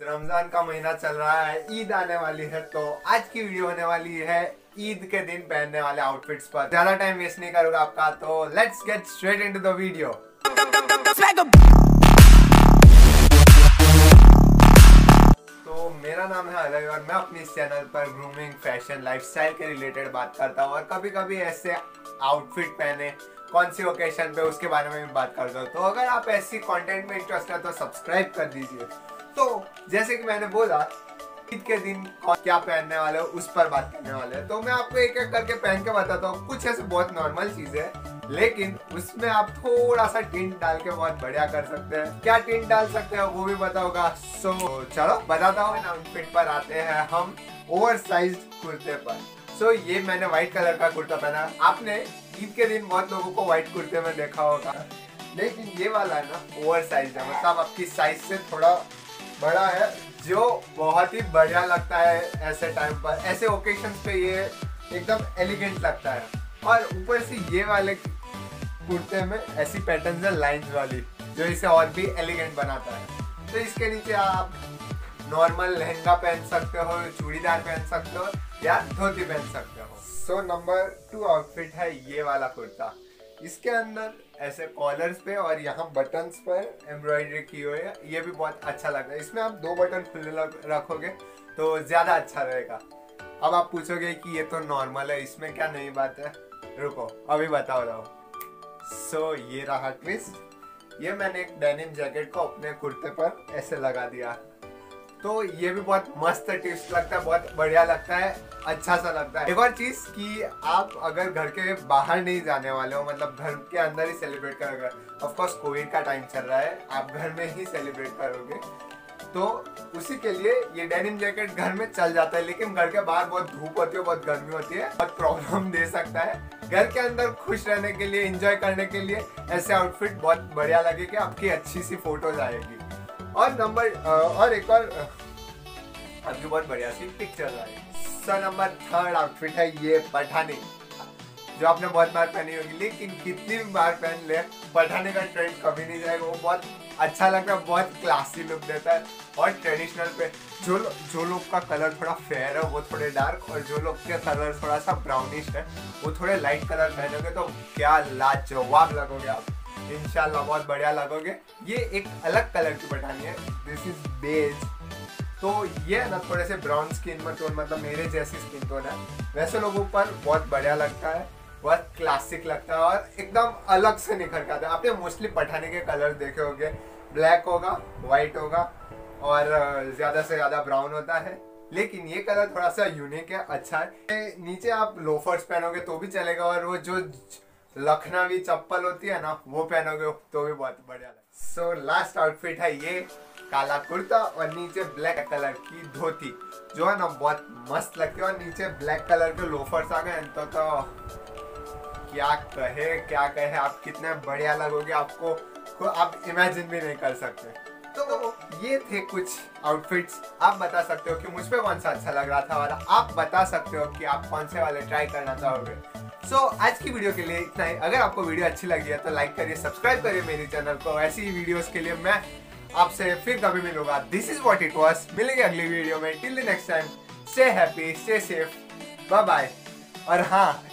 रमज़ान का महीना चल रहा है, ईद आने वाली है तो आज की वीडियो होने वाली है ईद के दिन पहनने वाले आउटफिट्स पर। ज़्यादा टाइम वेस्ट नहीं करूँगा आपका तो let's get straight into the video तो मेरा नाम है अलग और मैं अपने इस चैनल पर ग्रूमिंग फ़ैशन लाइफस्टाइल के रिलेटेड बात करता हूँ और कभी कभी ऐसे आउटफिट पहने, कौन सी ओकेशन पे उसके बारे में भी बात करता हूँ। तो अगर आप ऐसी कंटेंट में इंटरेस्ट है तो सब्सक्राइब कर दीजिए। जैसे कि मैंने बोला ईद के दिन क्या पहनने वाले हो उस पर बात करने वाले हैं। तो मैं आपको एक एक करके पहन के बताता हूँ। कुछ ऐसे बहुत नॉर्मल चीज़ें हैं लेकिन उसमें आप थोड़ा सा टिंट डाल के बहुत बढ़िया कर सकते हैं। क्या टिंट डाल सकते हैं वो भी बताऊँगा सो चलो बताता हूँ आउटफिट पर आते हैं हम ओवर साइज़ कुर्ते पर। सो so, ये मैंने व्हाइट कलर का कुर्ता पहना आपने ईद के दिन बहुत लोगों को व्हाइट कुर्ते में देखा होगा। लेकिन ये वाला है ना ओवर साइज़ है मतलब आपकी साइज़ से थोड़ा बड़ा है, जो बहुत ही बढ़िया लगता है ऐसे टाइम पर। ऐसे ओकेशन पे ये एकदम एलिगेंट लगता है। और ऊपर से ये वाले कुर्ते में ऐसी पैटर्न है लाइंस वाली, जो इसे और भी एलिगेंट बनाता है। तो इसके नीचे आप नॉर्मल लहंगा पहन सकते हो, चूड़ीदार पहन सकते हो, या धोती पहन सकते हो। सो नंबर टू आउटफिट है ये वाला कुर्ता। इसके अंदर ऐसे कॉलर्स पे और यहाँ बटन्स पर एम्ब्रॉयडरी की हुई है। ये भी बहुत अच्छा लगता है। इसमें आप दो बटन खुले रखोगे तो ज़्यादा अच्छा रहेगा। अब आप पूछोगे कि ये तो नॉर्मल है इसमें क्या नई बात है? रुको अभी बताओ रहा हूँ सो so, ये रहा ट्विस्ट ये मैंने एक डेनिम जैकेट को अपने कुर्ते पर ऐसे लगा दिया। तो ये भी बहुत मस्त टिप्स लगता है, बहुत बढ़िया लगता है अच्छा सा लगता है। एक और चीज़ कि आप अगर घर के बाहर नहीं जाने वाले हो मतलब घर के अंदर ही सेलिब्रेट करोगे ऑफकोर्स कोविड का टाइम चल रहा है, आप घर में ही सेलिब्रेट करोगे। तो उसी के लिए ये डेनिम जैकेट घर में चल जाता है, लेकिन घर के बाहर बहुत धूप होती है, बहुत गर्मी होती है, बहुत प्रॉब्लम दे सकता है। घर के अंदर खुश रहने के लिए एंजॉय करने के लिए ऐसे आउटफिट बहुत बढ़िया लगेगी आपकी अच्छी सी फ़ोटोज़ आएगी और नंबर और एक और आपकी बहुत बढ़िया सी picture sir number third outfit है, ये पठानी जो आपने बहुत बार पहनी होगी, लेकिन कितनी भी बार पहन ले पठाने का ट्रेंड कभी नहीं जाएगा। वो बहुत अच्छा लगता है, बहुत क्लासी लुक देता है। और ट्रेडिशनल पे, जो जो लोग का कलर थोड़ा फेयर है, वो थोड़े डार्क और जो लोग का कलर थोड़ा सा ब्राउनिश है, वो थोड़े लाइट कलर पहनोगे तो क्या लाजवाब लगोगे आप। इनशाला बहुत बढ़िया लगोगे। ये एक अलग कलर की पठानी है। दिस इज़ बेज तो ये ना, थोड़े से ब्राउन स्किन में टोन मतलब मेरे जैसी स्किन टोन है। वैसे लोगों पर बहुत बढ़िया लगता है, बहुत क्लासिक लगता है और एकदम अलग से निखर के आता है। आपने मोस्टली पठाने के कलर देखे होंगे। ब्लैक होगा व्हाइट होगा और ज़्यादा से ज़्यादा ब्राउन होता है। लेकिन ये कलर थोड़ा सा यूनिक है अच्छा है। नीचे आप लोफर्स पहनोगे तो भी चलेगा और वो जो लखनवी चप्पल होती है ना वो पहनोगे तो भी बहुत बढ़िया सो लास्ट आउटफिट है ये काला कुर्ता और नीचे ब्लैक कलर की धोती। जो है ना बहुत मस्त लगती है और नीचे ब्लैक कलर के लोफर्स आ गए। तो, तो क्या कहे क्या कहे आप कितने बढ़िया लगोगे आपको। आप इमेजिन भी नहीं कर सकते। तो ये थे कुछ आउटफिट्स आप बता सकते हो कि मुझ पे कौन सा अच्छा लग रहा था और आप बता सकते हो कि आप कौन से वाले ट्राई करना चाहोगे। सो so, आज की वीडियो के लिए इतना ही। अगर आपको वीडियो अच्छी लगी है तो लाइक करिए सब्सक्राइब करिए मेरे चैनल को। ऐसी ही वीडियोस के लिए मैं आपसे फिर कभी मिलूँगा। This is what it was मिलेंगे अगली वीडियो में। Till the next time stay happy stay safe bye bye और हाँ